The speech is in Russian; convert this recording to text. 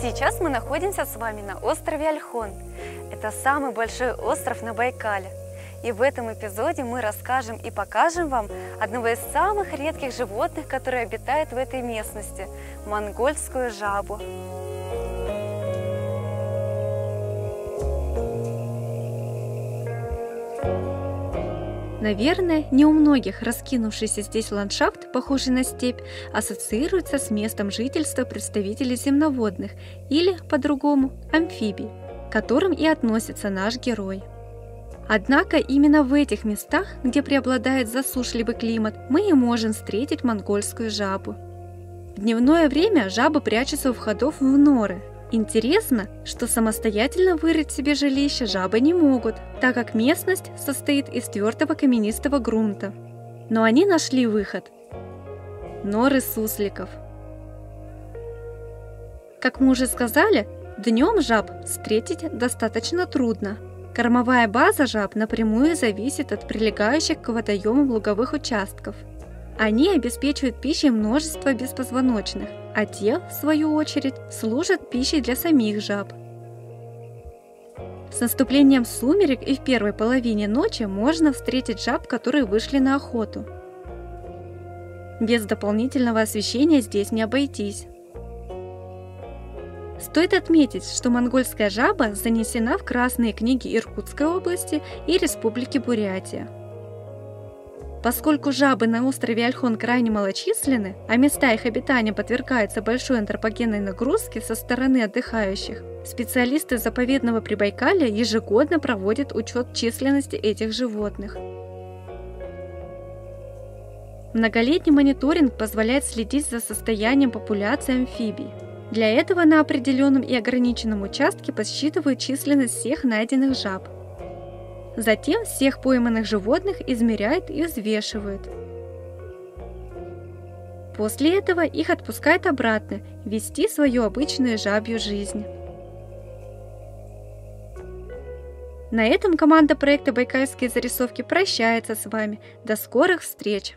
Сейчас мы находимся с вами на острове Альхон. Это самый большой остров на Байкале. И в этом эпизоде мы расскажем и покажем вам одного из самых редких животных, которые обитают в этой местности – монгольскую жабу. Наверное, не у многих раскинувшийся здесь ландшафт, похожий на степь, ассоциируется с местом жительства представителей земноводных или, по-другому, амфибий, к которым и относится наш герой. Однако именно в этих местах, где преобладает засушливый климат, мы и можем встретить монгольскую жабу. В дневное время жабы прячутся у входов в норы, Интересно, что самостоятельно вырыть себе жилище жабы не могут, так как местность состоит из твердого каменистого грунта. Но они нашли выход. Норы сусликов. Как мы уже сказали, днем жаб встретить достаточно трудно. Кормовая база жаб напрямую зависит от прилегающих к водоемам луговых участков. Они обеспечивают пищей множество беспозвоночных – а те, в свою очередь, служат пищей для самих жаб. С наступлением сумерек и в первой половине ночи можно встретить жаб, которые вышли на охоту. Без дополнительного освещения здесь не обойтись. Стоит отметить, что монгольская жаба занесена в красные книги Иркутской области и Республики Бурятия. Поскольку жабы на острове Альхон крайне малочисленны, а места их обитания подвергаются большой антропогенной нагрузке со стороны отдыхающих, специалисты заповедного Прибайкалья ежегодно проводят учет численности этих животных. Многолетний мониторинг позволяет следить за состоянием популяции амфибий. Для этого на определенном и ограниченном участке подсчитывают численность всех найденных жаб – Затем всех пойманных животных измеряют и взвешивают. После этого их отпускают обратно вести свою обычную жабью жизнь. На этом команда проекта «Байкальские зарисовки» прощается с вами. До скорых встреч!